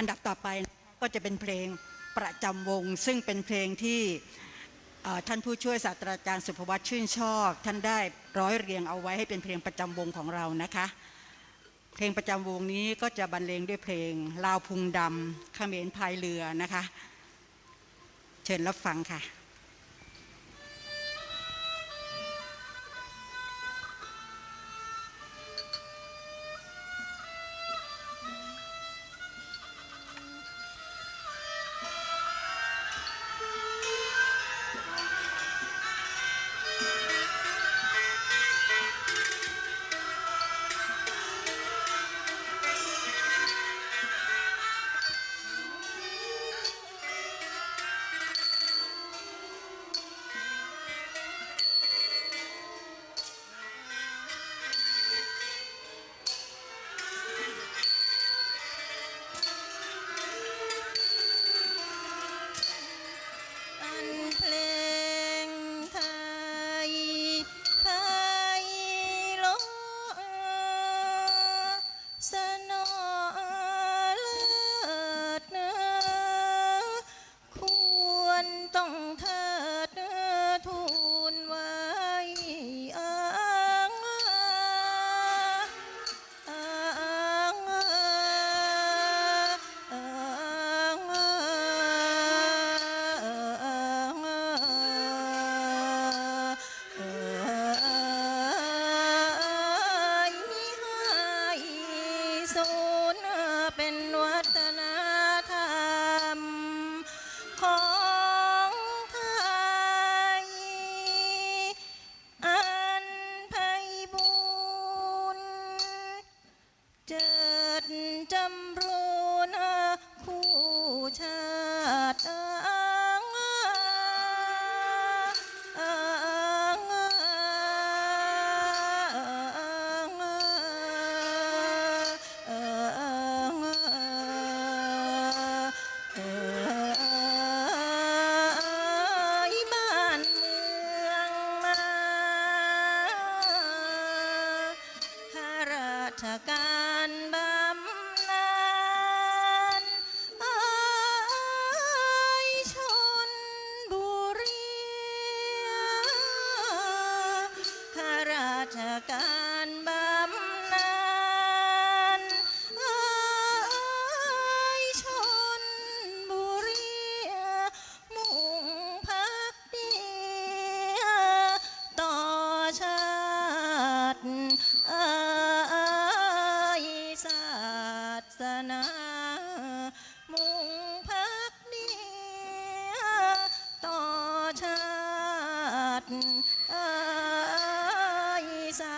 อันดับต่อไปก็จะเป็นเพลงประจำวง ซึ่งเป็นเพลงที่ท่านผู้ช่วยศาสตราจารย์สุภวัตชื่นชอบท่านได้ร้อยเรียงเอาไว้ให้เป็นเพลงประจำวงของเรานะคะ เพลงประจำวงนี้ก็จะบรรเลงด้วยเพลง ลาวพุงดำเขมรพายเรือนะคะ เชิญรับฟังค่ะ สืบ ไอศา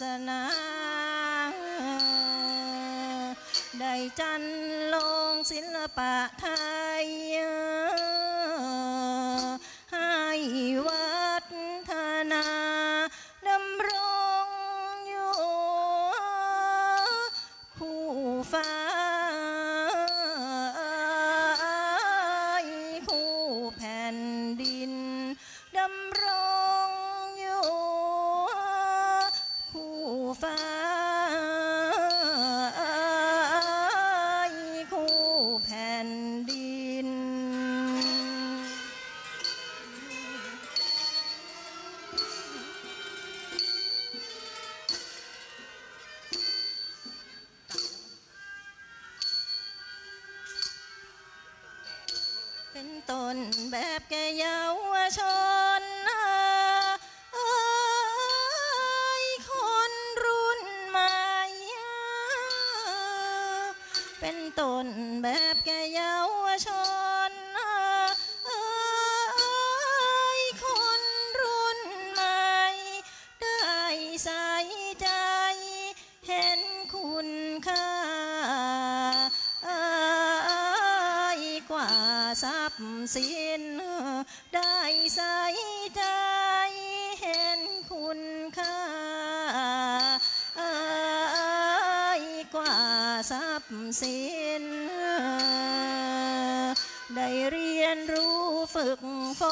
สนาได้จันลงศิลปะไทย ให้วัฒนาดำรงอยู่คู่ฟ้า เป็นตนแบบแกเยาวชนไอ้คนรุ่นใหม่เป็นตนแบบแกเยาวชน สิน้นได้ใส่ใจเห็นคุณค่าอกว่าทรัพย์สินได้เรียนรู้ฝึกฝ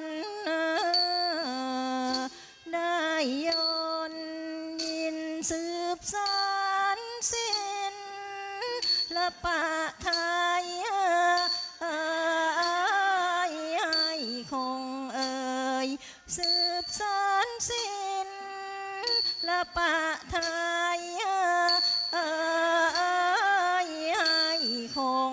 นได้ยนยินสืบสานสินละปะทา สืบสานศิลละปะไทยให้คง